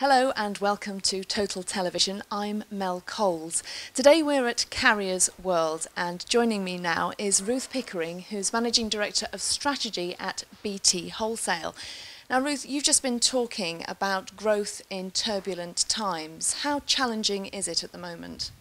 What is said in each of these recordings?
Hello and welcome to Total Television. I'm Mel Coles. Today we're at Carriers World and joining me now is Ruth Pickering, who's Managing Director of Strategy at BT Wholesale. Now, Ruth, you've just been talking about growth in turbulent times. How challenging is it at the moment?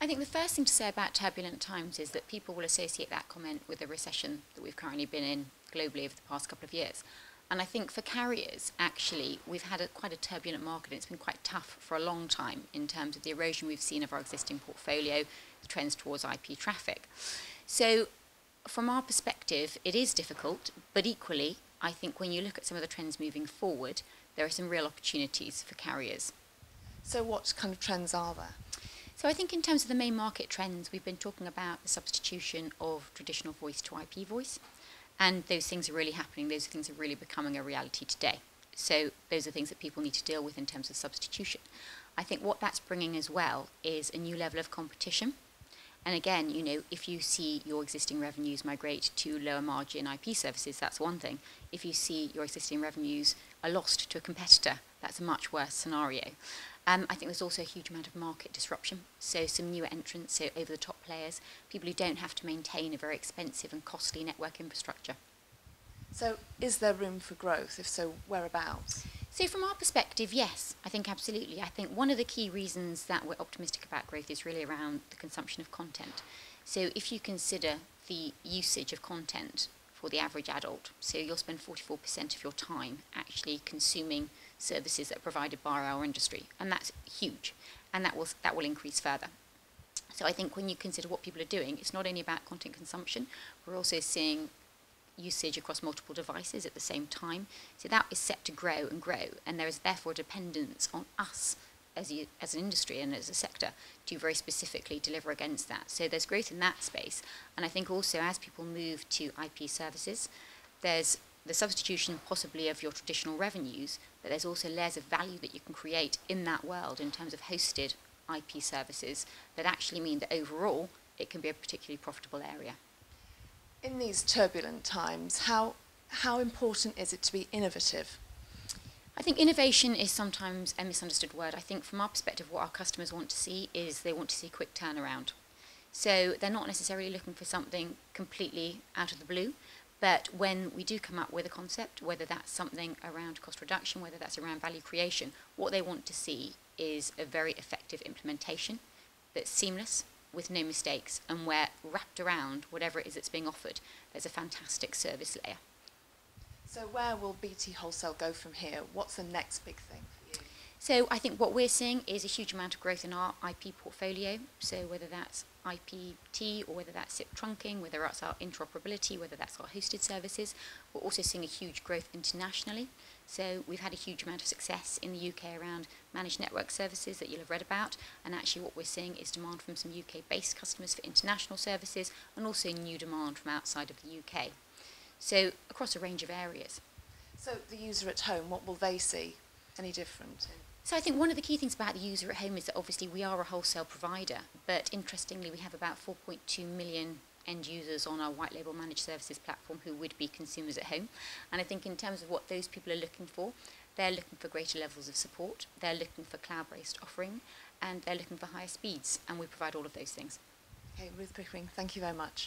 I think the first thing to say about turbulent times is that people will associate that comment with the recession that we've currently been in globally over the past couple of years. And I think for carriers, actually, we've had a, quite a turbulent market. It's been quite tough for a long time in terms of the erosion we've seen of our existing portfolio, the trends towards IP traffic. So, from our perspective, it is difficult, but equally, I think when you look at some of the trends moving forward, there are some real opportunities for carriers. So, what kind of trends are there? So I think in terms of the main market trends, we've been talking about the substitution of traditional voice to IP voice. And those things are really happening. Those things are really becoming a reality today. So those are things that people need to deal with in terms of substitution. I think what that's bringing as well is a new level of competition. And again, you know, if you see your existing revenues migrate to lower margin IP services, that's one thing. If you see your existing revenues are lost to a competitor, that's a much worse scenario. Um, I think there's also a huge amount of market disruption. So some newer entrants, so over the top players, people who don't have to maintain a very expensive and costly network infrastructure. So is there room for growth? If so, whereabouts? So from our perspective, yes, I think absolutely. I think one of the key reasons that we're optimistic about growth is really around the consumption of content. So if you consider the usage of content for the average adult, so you'll spend 44% of your time actually consuming services that are provided by our industry, and that's huge, and that will that will increase further. So I think when you consider what people are doing, it's not only about content consumption. We're also seeing usage across multiple devices at the same time. So that is set to grow and grow, and there is therefore dependence on us as, a, as an industry and as a sector to very specifically deliver against that. So there's growth in that space, and I think also as people move to IP services, there's the substitution possibly of your traditional revenues, but there's also layers of value that you can create in that world in terms of hosted IP services that actually mean that overall it can be a particularly profitable area. In these turbulent times, how, how important is it to be innovative? I think innovation is sometimes a misunderstood word. I think from our perspective, what our customers want to see is they want to see quick turnaround. So they're not necessarily looking for something completely out of the blue. But when we do come up with a concept, whether that's something around cost reduction, whether that's around value creation, what they want to see is a very effective implementation that's seamless with no mistakes and where wrapped around whatever it is that's being offered, there's a fantastic service layer. So where will BT Wholesale go from here? What's the next big thing? So I think what we're seeing is a huge amount of growth in our IP portfolio. So whether that's IPT or whether that's SIP trunking, whether that's our interoperability, whether that's our hosted services, we're also seeing a huge growth internationally. So we've had a huge amount of success in the UK around managed network services that you'll have read about. And actually what we're seeing is demand from some UK-based customers for international services and also new demand from outside of the UK. So across a range of areas. So the user at home, what will they see any different? So I think one of the key things about the user at home is that obviously we are a wholesale provider, but interestingly we have about 4.2 million end users on our white label managed services platform who would be consumers at home. And I think in terms of what those people are looking for, they're looking for greater levels of support, they're looking for cloud-based offering, and they're looking for higher speeds, and we provide all of those things. Okay, Ruth Pickering, thank you very much.